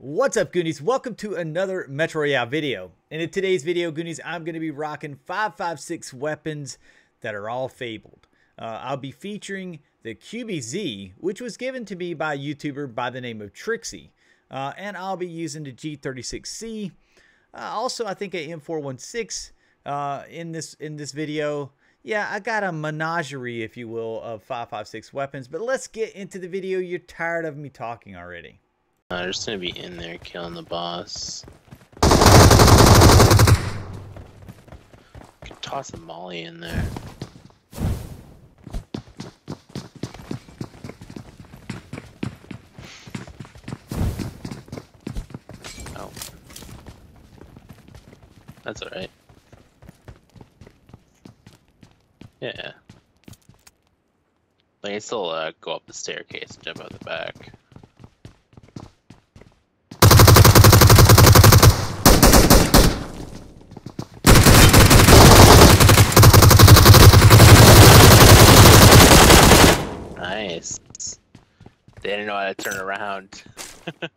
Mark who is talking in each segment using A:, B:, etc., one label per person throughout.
A: What's up Goonies? Welcome to another Metro Royale video. And in today's video Goonies, I'm going to be rocking 556 weapons that are all fabled. Uh, I'll be featuring the QBZ, which was given to me by a YouTuber by the name of Trixy. Uh, and I'll be using the G36C. Uh, also, I think a M416 uh, in this in this video. Yeah, I got a menagerie, if you will, of 556 weapons. But let's get into the video. You're tired of me talking already.
B: I'm just gonna be in there killing the boss. Could toss a molly in there. Oh. That's alright. Yeah. I can still uh, go up the staircase and jump out the back. Nice. They didn't know how to turn around. I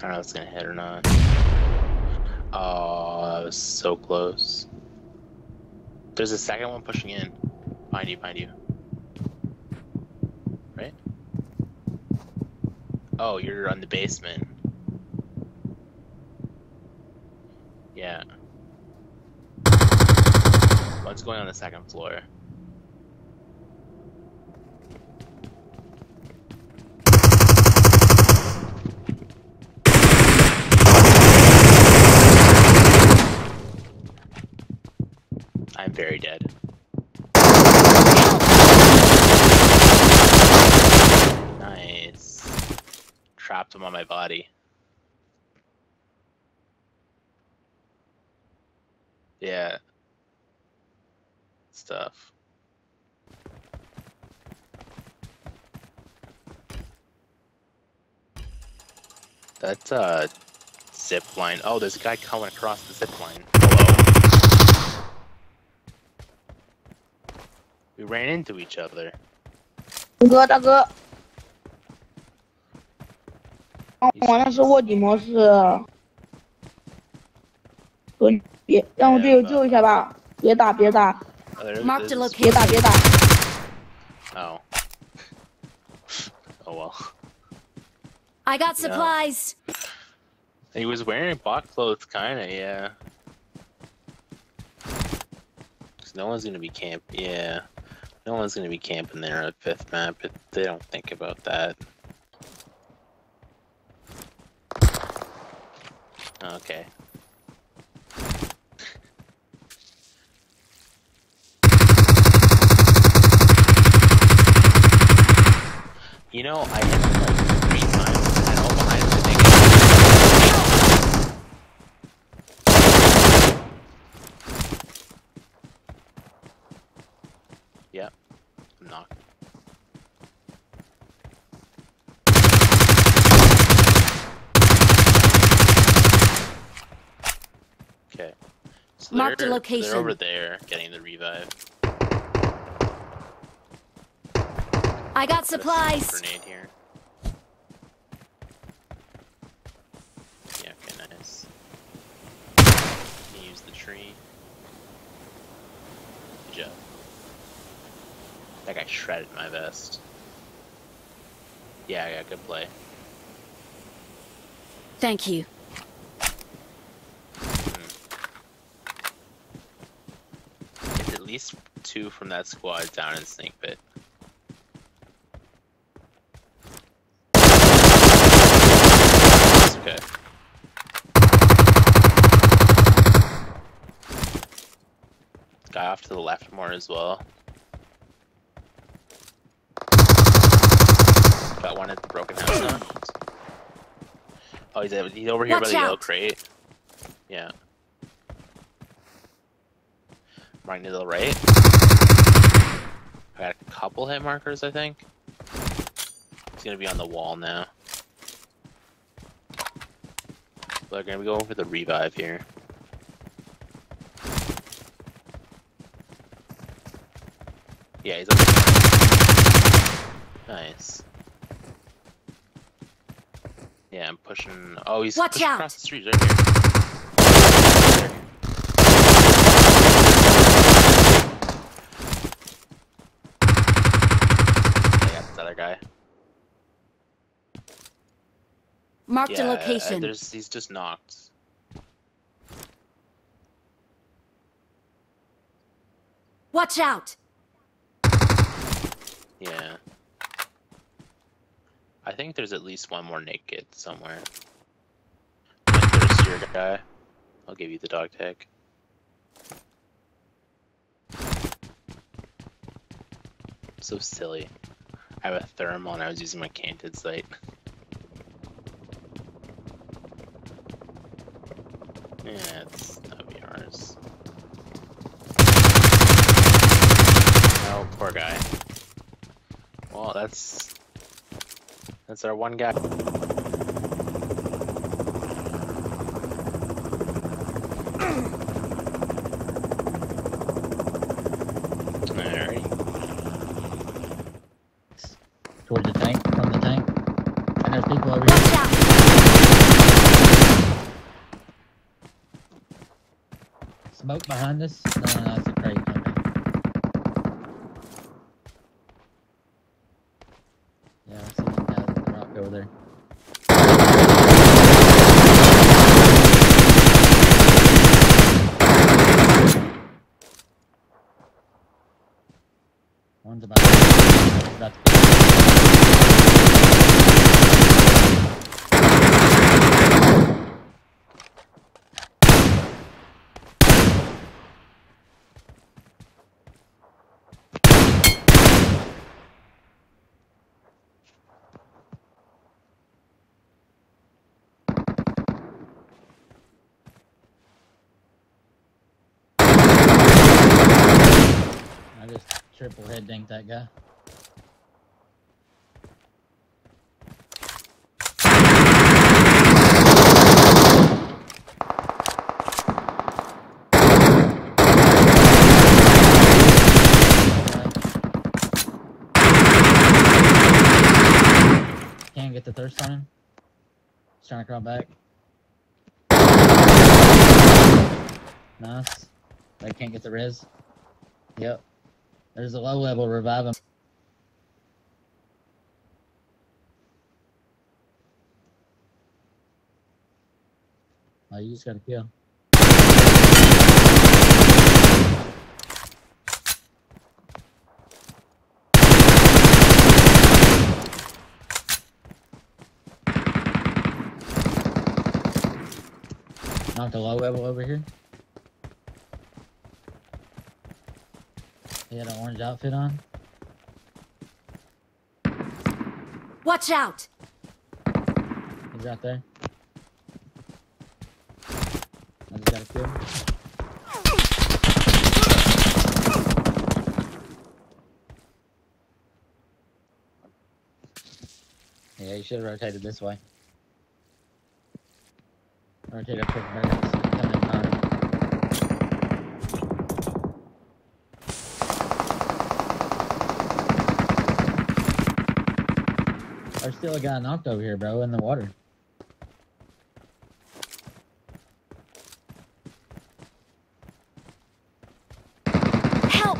B: don't know if it's gonna hit or not. Oh, that was so close. There's a second one pushing in. Behind you, behind you. Right? Oh, you're on the basement. Yeah. One's going on the second floor. I'm very dead. Nice. Trapped him on my body. Yeah. Stuff. That's a zip line. Oh, there's a guy coming across the zip line. Hello. We ran into each other.
C: 大哥，大哥，帮我那是卧底模式。哥，你 别让我队友救一下吧！别打，别打，
B: Oh, there's,
D: Marked a
B: there's-
C: 别打，别打！
B: Oh. Oh well.
D: I got
B: Yeah.
D: supplies.
B: He was wearing bot clothes, kinda, yeah. 'Cause no one's gonna be camp. Yeah, no one's gonna be camping there at fifth map. But they don't think about that. Okay. Know, I hit him like three times. I know behind the thing. Yep. I'm knocked. Okay. So
D: Marked location.
B: They're over there getting the revive.
D: I got supplies.
B: Grenade here. Yeah, okay, nice. Can you use the tree? Good job. That guy shredded my vest. Yeah, yeah, good play.
D: Thank you. Hmm.
B: It's at least two from that squad down in Snake Pit. It's okay. Guy off to the left more as well. Got one at the broken house now. Oh, he's, he's over here by
D: Watch
B: the yellow crate. Yeah. Marking to the right. I got a couple hit markers, I think. He's gonna be on the wall now. They're gonna be going for the revive here. Yeah, he's up. Nice. Yeah, I'm pushing. Oh, he's
D: Watch
B: pushing
D: out.
B: across the street right here.
D: Marked
B: yeah,
D: a
B: uh,
D: location.
B: there's he's just knocked.
D: Watch out!
B: Yeah. I think there's at least one more naked somewhere. There's your guy. I'll give you the dog tag. So silly. I have a thermal and I was using my canted sight. Yeah, it's ours. Oh, poor guy. Well, that's that's our one guy. Alright.
E: Towards the tank, from the tank. And there's people over
D: Watch
E: here.
D: out!
E: Smoke behind us. No, no, it's a crate. Okay. Yeah, I see them guys the rock over there. One's about to, about to I just triple head dinked that guy. Can't get the thirst on him. He's trying to crawl back. Nice. They can't get the res. Yep. There's a low level revive him. Oh, you just gotta kill. Knocked a low level over here. He had an orange outfit on.
D: Watch out!
E: He's out there. I just got a kill. Yeah, you should have rotated this way. Rotate up to the barracks. There's still a guy knocked over here, bro, in the water.
D: Help!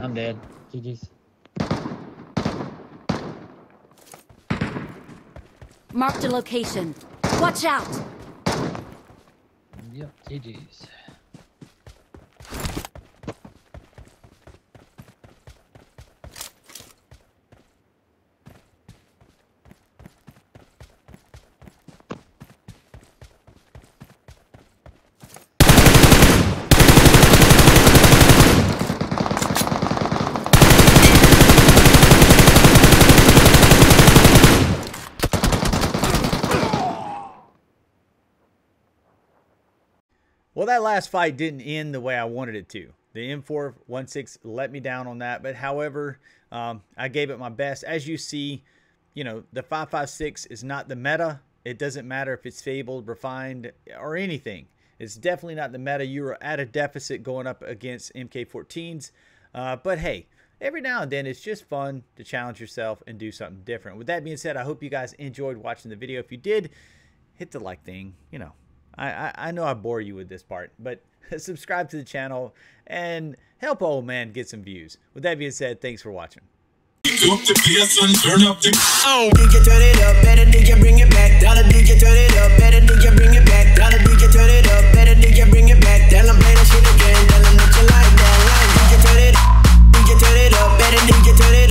E: I'm dead. GG's.
D: Marked a location. Watch out!
E: Yep, GG's.
A: Well, that last fight didn't end the way I wanted it to. The M416 let me down on that, but however, um, I gave it my best. As you see, you know, the 556 is not the meta. It doesn't matter if it's fabled, refined, or anything. It's definitely not the meta. You are at a deficit going up against MK14s. Uh, but hey, every now and then it's just fun to challenge yourself and do something different. With that being said, I hope you guys enjoyed watching the video. If you did, hit the like thing. You know, I, I, I know I bore you with this part, but subscribe to the channel and help old man get some views. With that being said, thanks for watching.
F: Turn
C: it up, better you turn it up